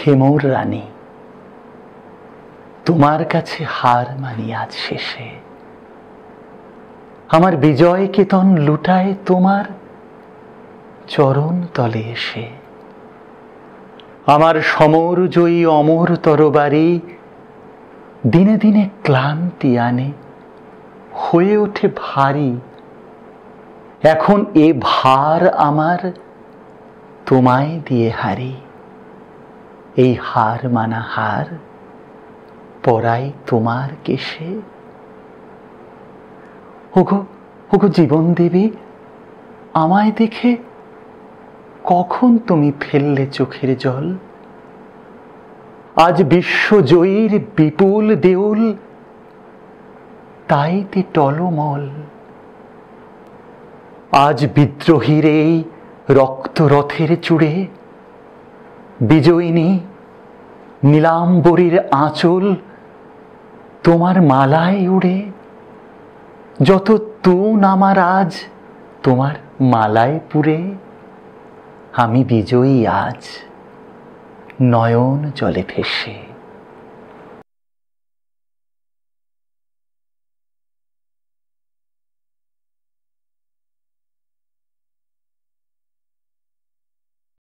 হেমর রানী, তোমার কাছে হার মানি আজ শেষে। আমার বিজয় কেতন লুটায় তোমার চরণ তলে এসে। আমার সমর জয়ী অমর তরবারি দিনে দিনে ক্লান্তি আনে, হয়ে ওঠে ভারী। এখন এ ভার আমার তোমায় দিয়ে হারি। এই হার মানা হার পরাই তোমার কেশে। ওগো ওগো জীবন দেবী, আমায় দেখে কখন তুমি ফেললে চোখের জল? আজ বিশ্বজয়ীর বিপুল দেউল, তাইতে টলমল। আজ বিদ্রোহীর এই রক্তরথের চূড়ে বিজয়িনী, নীলাম্বরীর আঁচল তোমার মালায় উড়ে। যত তুন আমার আজ তোমার মালায় পুরে আমি বিজয়ী আজ, নয়ন জলে ভেসে।